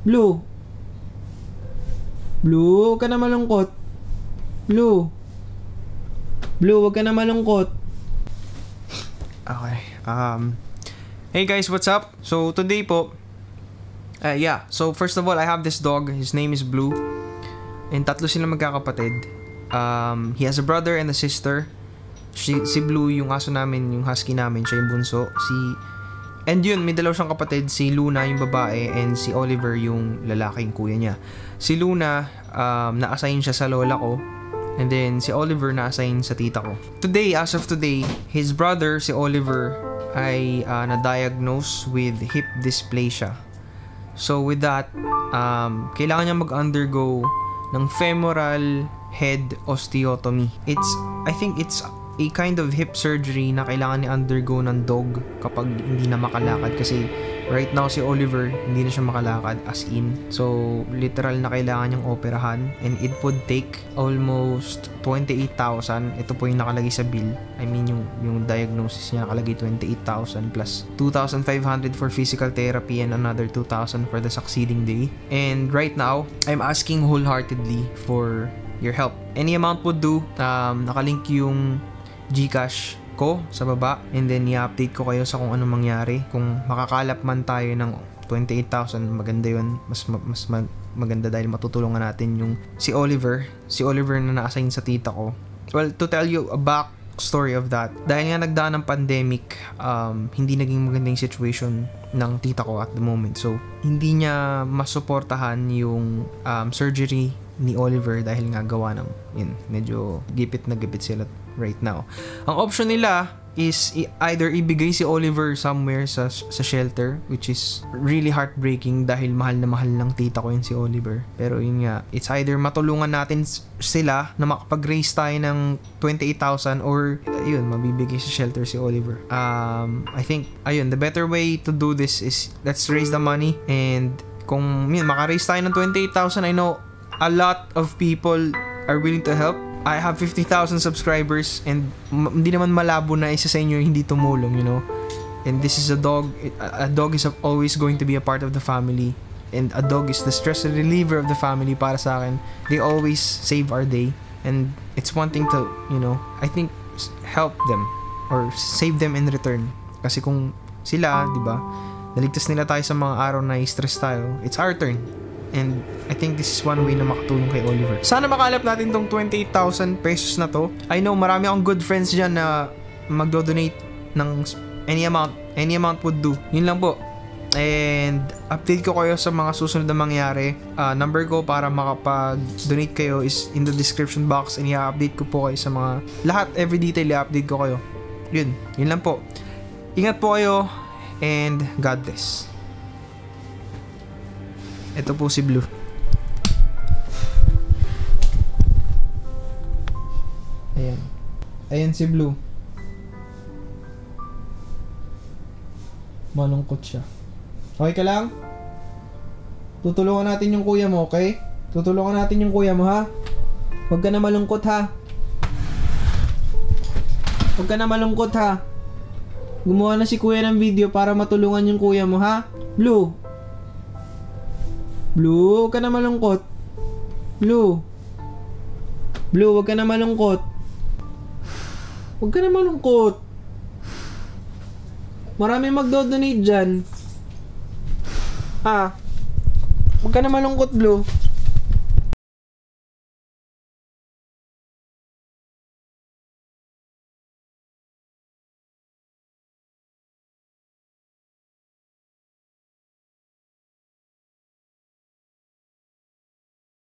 Blue. Blue, huwag ka na malungkot. Blue. Blue, huwag ka na malungkot. Okay. Um, hey guys, what's up? So today po, uh, yeah. So first of all, I have this dog. His name is Blue. And tatlo sila magkakapatid. Um, he has a brother and a sister. Si, si Blue, yung aso namin, yung husky namin, siya yung bunso. Si And yun, may dalaw siyang kapatid, si Luna yung babae and si Oliver yung lalaking kuya niya. Si Luna, um, na-assign siya sa lola ko and then si Oliver na-assign sa tita ko. Today, as of today, his brother, si Oliver, ay uh, na-diagnose with hip dysplasia. So with that, um, kailangan niya mag-undergo ng femoral head osteotomy. It's, I think it's a kind of hip surgery na kailangan ni undergo ng dog kapag hindi na makalakad. Kasi right now si Oliver hindi na siya makalakad as in. So literal na kailangan niyang operahan. And it would take almost 28,000 ito po yung nakalagay sa bill. I mean yung, yung diagnosis niya nakalagay 28,000 plus 2,500 for physical therapy and another 2,000 for the succeeding day. And right now I'm asking wholeheartedly for your help. Any amount would do. Um, nakalink yung Gcash ko sa baba and then i-update ko kayo sa kung ano mangyari. Kung makakalap man tayo ng 28,000, maganda yun. Mas, mas mag, maganda dahil matutulungan natin yung si Oliver. Si Oliver na na-assign sa tita ko. Well, to tell you a back story of that. Dahil nga nagdaan ng pandemic, um, hindi naging maganda yung situation ng tita ko at the moment. So, hindi niya masuportahan yung um, surgery ni Oliver dahil nga gawa ng yun, medyo gipit na gipit sila right now. Ang option nila is either ibigay si Oliver somewhere sa sa shelter which is really heartbreaking dahil mahal na mahal ng tita ko yun si Oliver. Pero yun nga, it's either matulungan natin sila na makapag-raise tayo ng 28,000 or yun, mabibigay sa shelter si Oliver. Um, I think, ayun, the better way to do this is let's raise the money and kung yun, maka-raise tayo ng 28,000, I know a lot of people are willing to help I have 50,000 subscribers and hindi naman malabo na isa sa inyo hindi tumulong, you know. And this is a dog. A dog is always going to be a part of the family. And a dog is the stress reliever of the family para sa akin. They always save our day. And it's one thing to, you know, I think help them or save them in return. Kasi kung sila, di ba, naligtas nila tayo sa mga araw na stress tayo, it's our turn And I think this is one way na makatulong kay Oliver. Sana makalap natin tong 28,000 pesos na to. I know marami akong good friends dyan na magdo-donate ng any amount. Any amount would do. Yun lang po. And update ko kayo sa mga susunod na mangyari. Uh, number ko para makapag-donate kayo is in the description box and i-update ko po kayo sa mga lahat, every detail i-update ko kayo. Yun, yun lang po. Ingat po kayo and God bless. Ito po si Blue. Ayan. Ayan si Blue. Malungkot siya. Okay ka lang? Tutulungan natin yung kuya mo, okay? Tutulungan natin yung kuya mo, ha? Huwag ka na malungkot, ha? Huwag ka na malungkot, ha? Gumawa na si kuya ng video para matulungan yung kuya mo, ha? Blue, Blue, huwag ka na malungkot. Blue. Blue, huwag ka na malungkot. Huwag ka na malungkot. Marami magdo-donate dyan. Ah. Huwag ka na malungkot, Blue.